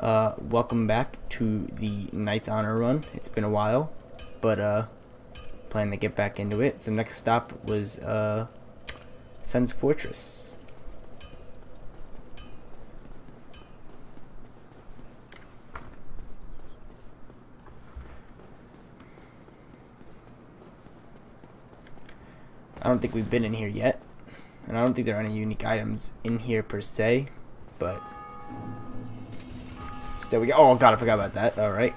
Uh, welcome back to the Knights Honor run. It's been a while, but uh, planning to get back into it. So next stop was uh, Sen's Fortress. I don't think we've been in here yet, and I don't think there are any unique items in here per se, but still we go. Oh god, I forgot about that. All right,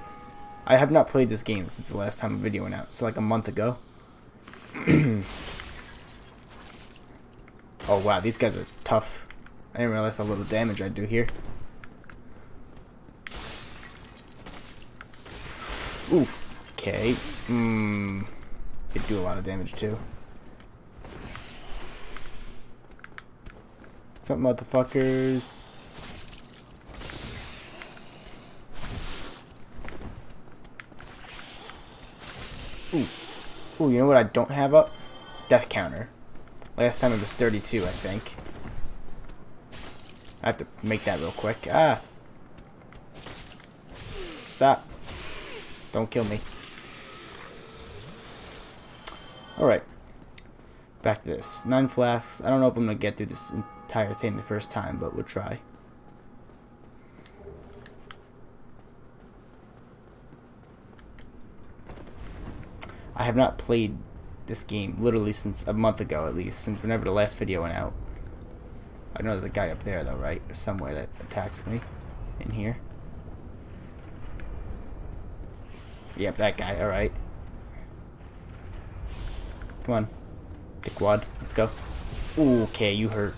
I have not played this game since the last time a video went out, so like a month ago. oh wow, these guys are tough. I didn't realize how little damage I do here. Oof. Okay. Mmm. They do a lot of damage too. What's up, motherfuckers? Ooh. Ooh, you know what I don't have up? Death counter. Last time it was 32, I think. I have to make that real quick. Ah! Stop. Don't kill me. Alright. Back to this. Nine flasks. I don't know if I'm going to get through this entire thing the first time, but we'll try. I have not played this game literally since a month ago at least, since whenever the last video went out. I know there's a guy up there though, right? Or somewhere that attacks me in here. Yep, that guy, alright. Come on. Dickwad, let's go. Ooh, okay, you hurt.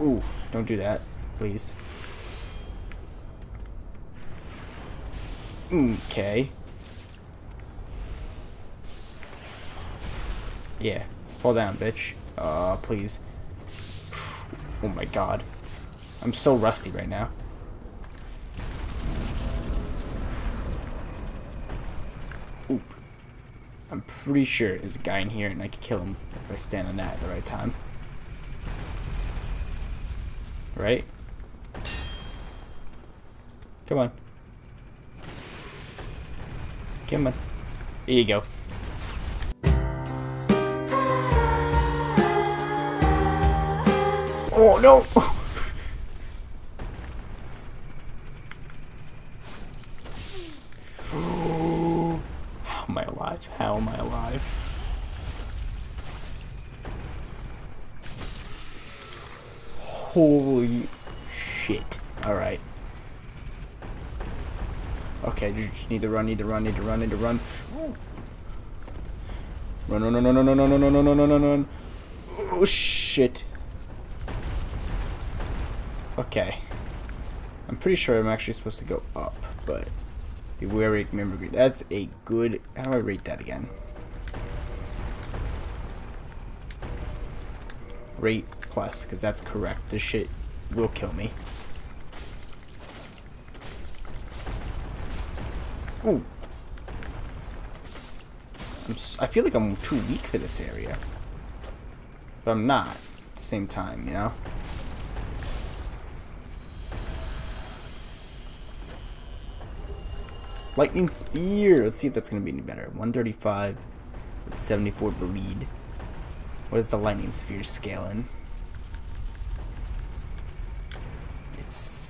Ooh, don't do that, please. Okay. Yeah, fall down, bitch. Uh, please. Oh my god. I'm so rusty right now. Oop. I'm pretty sure there's a guy in here and I can kill him if I stand on that at the right time. Right? Come on. Come on. Here you go. Oh no! How am I alive? How am I alive? Holy shit. Alright. Okay, you just need to run, need to run, need to run, need to run. Run, run, run, run, run, run, run, run, run, run, run. Oh shit. Okay. I'm pretty sure I'm actually supposed to go up, but be wary, remember, that's a good, how do I rate that again? Rate plus, because that's correct. This shit will kill me. Ooh. I'm I feel like I'm too weak for this area. But I'm not at the same time, you know? Lightning Spear! Let's see if that's going to be any better. 135 with 74 bleed. What is the Lightning Spear scaling? It's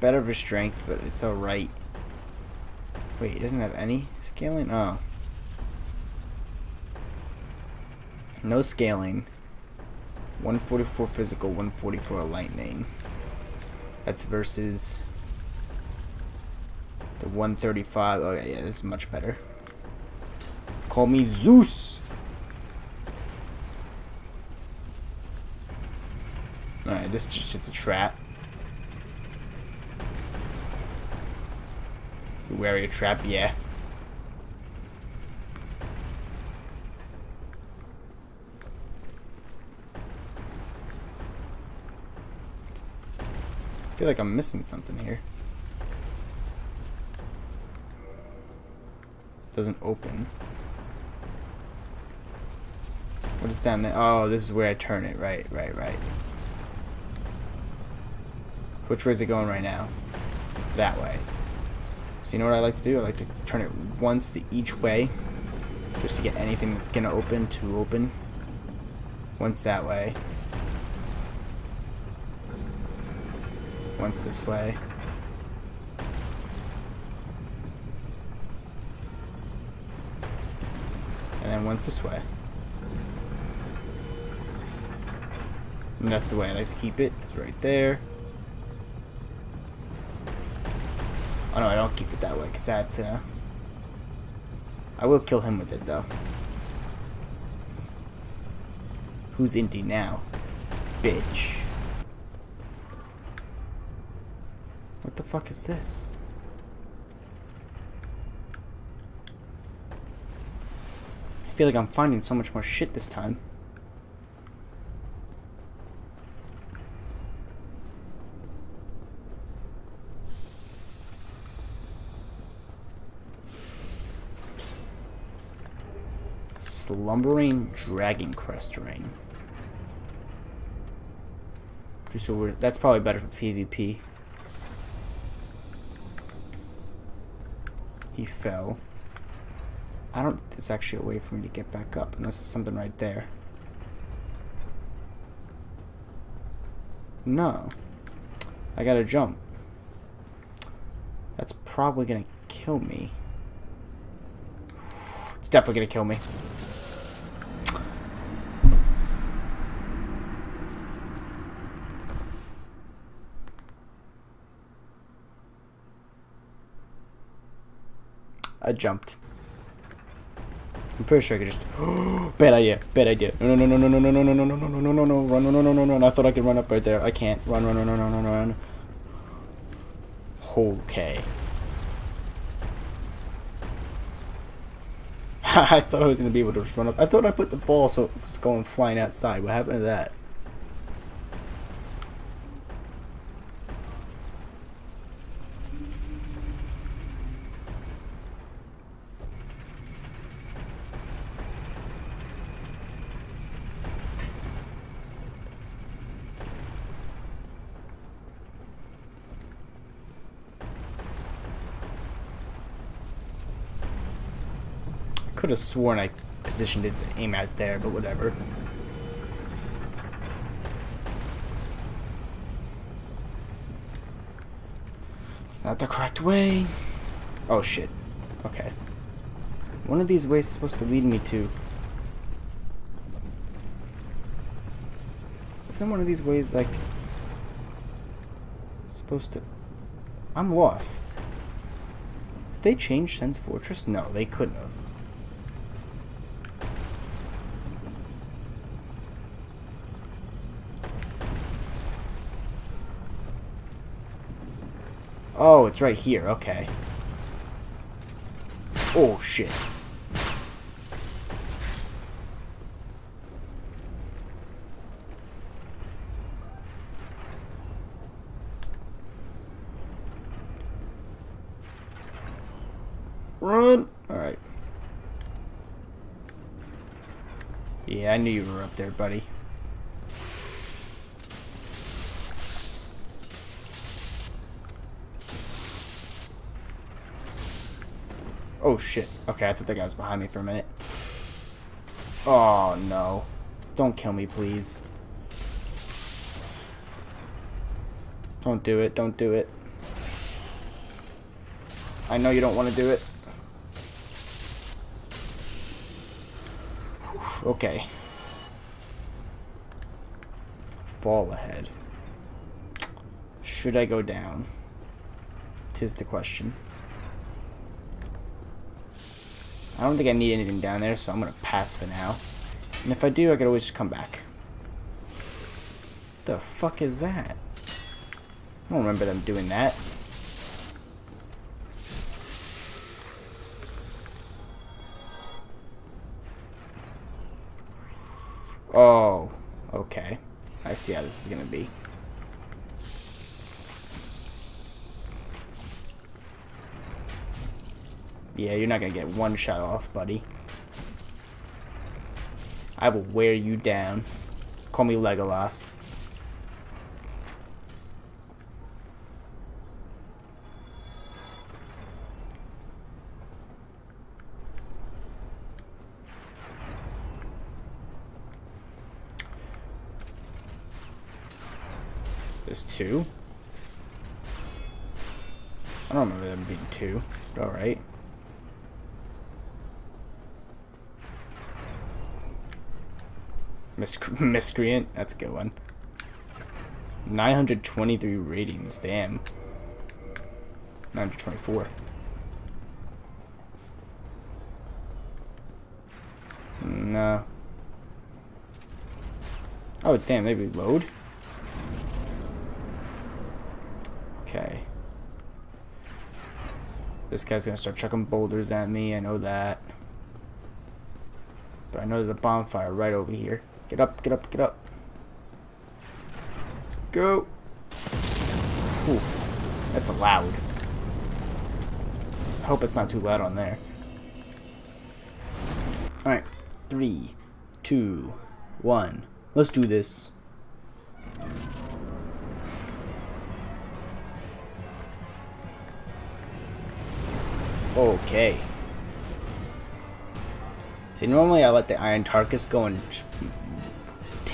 better for strength, but it's alright. Wait, it doesn't have any scaling? Oh. No scaling. 144 physical, 144 lightning. That's versus the 135. Oh, yeah, yeah, this is much better. Call me Zeus! Alright, this just it's a trap. Wary a trap, yeah. I feel like I'm missing something here. Doesn't open. What is down there? Oh, this is where I turn it. Right, right, right. Which way is it going right now? That way. So you know what I like to do? I like to turn it once to each way. Just to get anything that's to open to open. Once that way. Once this way. And then once this way. And that's the way I like to keep it. It's right there. Oh no, I don't keep it that way, because that's, uh... I will kill him with it, though. Who's Indy now? Bitch. What the fuck is this? I feel like I'm finding so much more shit this time. Slumbering Dragon Crest Ring. So that's probably better for PvP. He fell. I don't think there's actually a way for me to get back up, unless there's something right there. No. I gotta jump. That's probably gonna kill me. It's definitely gonna kill me. I jumped. I'm pretty sure I could just. bad idea. Bad idea. No, no, no, no, no, no, no, no, no, no, no, no, no, no, no, run, no, no, no, no, no. I thought I could run up right there. I can't. Run, run, run, run, run, run, run. Okay. I thought I was gonna be able to just run up. I thought I put the ball so it was going flying outside. What happened to that? Could have sworn I positioned it to aim out there, but whatever. It's not the correct way. Oh shit. Okay. One of these ways is supposed to lead me to... Isn't one of these ways like... Supposed to... I'm lost. Did they change Sen's Fortress? No, they couldn't have. Oh, it's right here. Okay. Oh, shit. Run! Alright. Yeah, I knew you were up there, buddy. Oh shit. Okay, I thought that guy was behind me for a minute. Oh no. Don't kill me, please. Don't do it. Don't do it. I know you don't want to do it. Okay. Fall ahead. Should I go down? Tis the question. I don't think I need anything down there, so I'm going to pass for now. And if I do, I could always just come back. What the fuck is that? I don't remember them doing that. Oh, okay. I see how this is going to be. Yeah, you're not going to get one shot off, buddy. I will wear you down. Call me Legolas. There's two. I don't remember them being two, alright. Misc miscreant? That's a good one. 923 ratings, damn. 924. No. Oh, damn, maybe load? Okay. This guy's gonna start chucking boulders at me, I know that. But I know there's a bonfire right over here. Get up, get up, get up. Go! Oof. That's loud. I hope it's not too loud on there. Alright. Three, two, one. Let's do this. Okay. See, normally I let the Iron Tarkus go and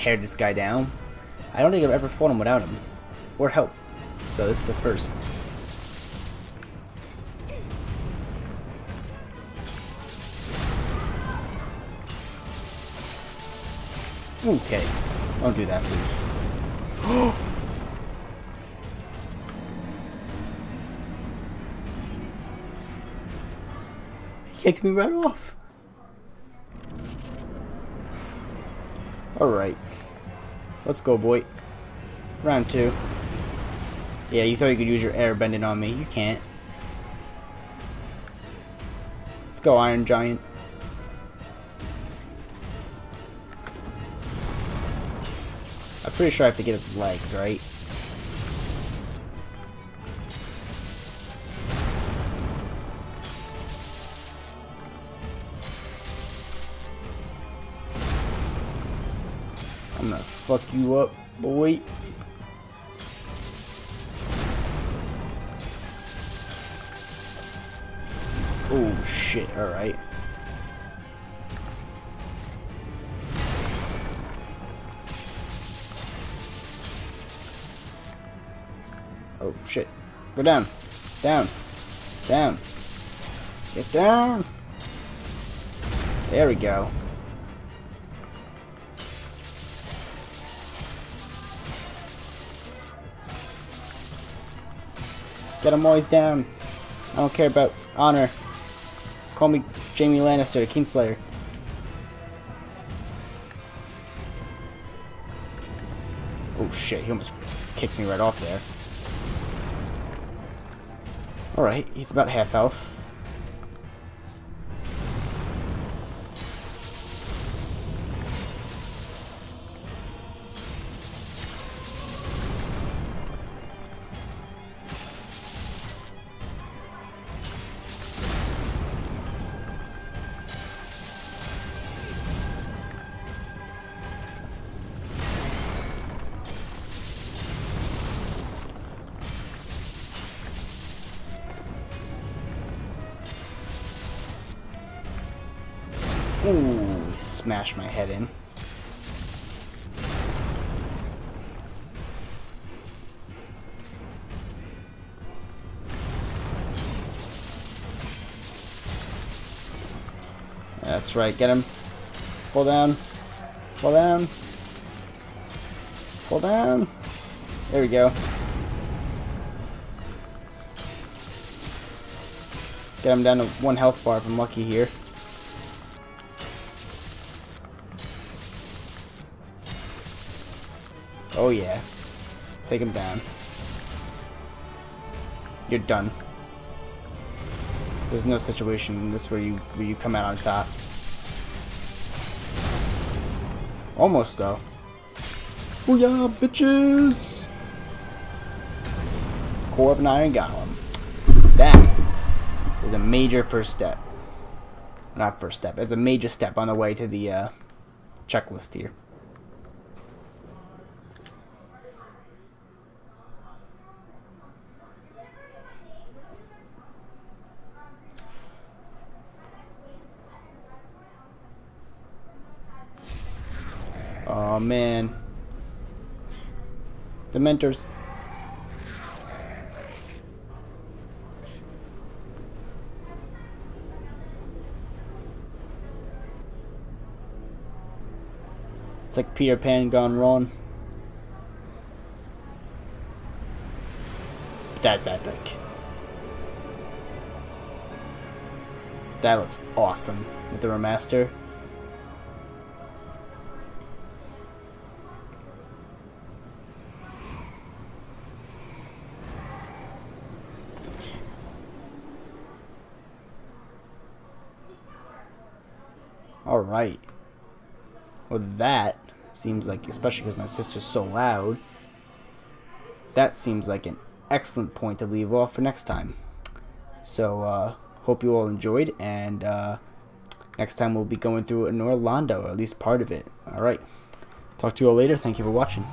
tear this guy down. I don't think I've ever fought him without him. Or help. So this is the first. Okay. Don't do that, please. he kicked me right off. Alright. Let's go, boy. Round two. Yeah, you thought you could use your air bending on me. You can't. Let's go, Iron Giant. I'm pretty sure I have to get his legs, right? I'm gonna fuck you up, boy. Oh shit, alright. Oh shit. Go down. Down. Down. Get down. There we go. Get them always down. I don't care about honor. Call me Jaime Lannister, the Kingslayer. Oh shit, he almost kicked me right off there. Alright, he's about half health. Ooh, smash my head in. That's right, get him. Fall down. Fall down. Fall down. There we go. Get him down to one health bar if I'm lucky here. Oh yeah. Take him down. You're done. There's no situation in this where you where you come out on top. Almost though. Oh yeah, bitches! Core of an Iron Golem. That is a major first step. Not first step. It's a major step on the way to the uh, checklist here. oh, man. Dementors. It's like Peter Pan gone wrong. That's epic. That looks awesome with the remaster. Alright. Well, that seems like, especially because my sister's so loud, that seems like an excellent point to leave off for next time. So, uh, hope you all enjoyed, and uh, next time we'll be going through Anor Londo, or at least part of it. Alright. Talk to you all later. Thank you for watching.